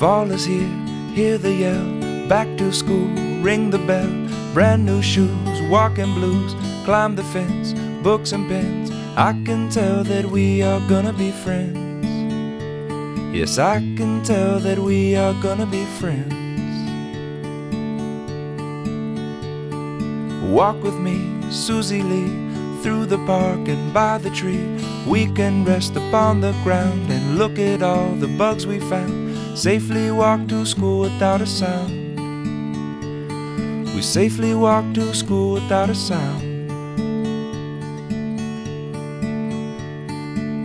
Fall is here, hear the yell. Back to school, ring the bell. Brand new shoes, walking blues. Climb the fence, books and pens. I can tell that we are gonna be friends. Yes, I can tell that we are gonna be friends. Walk with me, Susie Lee, through the park and by the tree. We can rest upon the ground and look at all the bugs we found. Safely walk to school without a sound. We safely walk to school without a sound.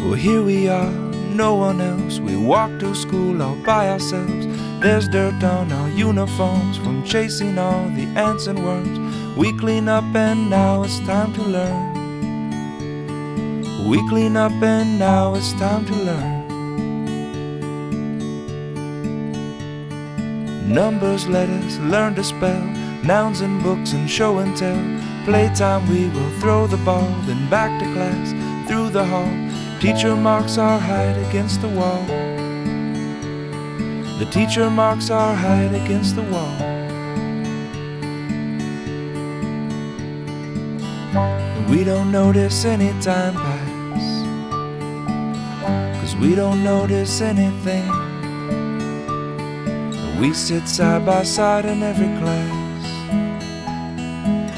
Well, here we are, no one else. We walk to school all by ourselves. There's dirt on our uniforms from chasing all the ants and worms. We clean up and now it's time to learn. We clean up and now it's time to learn. Numbers, letters, learn to spell, nouns and books and show and tell. Playtime, we will throw the ball, then back to class, through the hall. Teacher marks our height against the wall. The teacher marks our height against the wall. We don't notice any time pass. Cause we don't notice anything. We sit side by side in every class.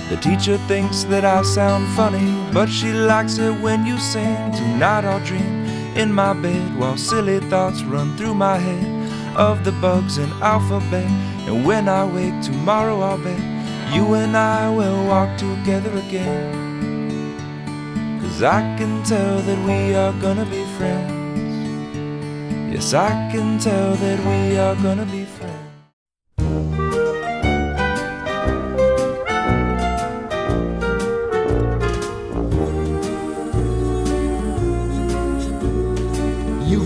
The teacher thinks that I sound funny, but she likes it when you sing. Tonight I'll dream in my bed while silly thoughts run through my head of the bugs in alphabet. And when I wake tomorrow, I'll bet you and I will walk together again. Cause I can tell that we are gonna be friends. Yes, I can tell that we are gonna be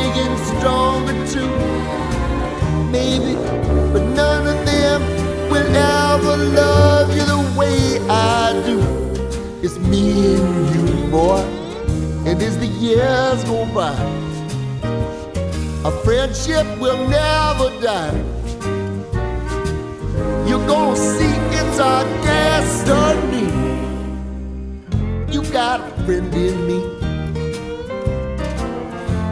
big and stronger too. Maybe, but none of them will ever love you the way I do. It's me and you, boy, and as the years go by, our friendship will never die. You're gonna see it's our destiny. You got a friend in me.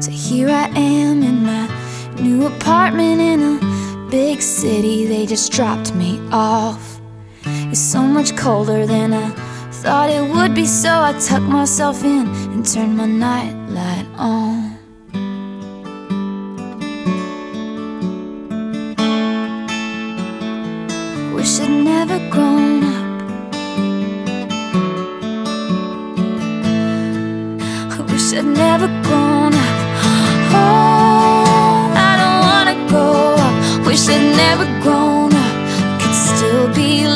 So here I am in my new apartment in a big city. They just dropped me off. It's so much colder than I thought it would be, so I tucked myself in and turned my nightlight on. Wish I'd never grown up. I wish I'd never grown Wish I'd never grown up. Could still be